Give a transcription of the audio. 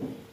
you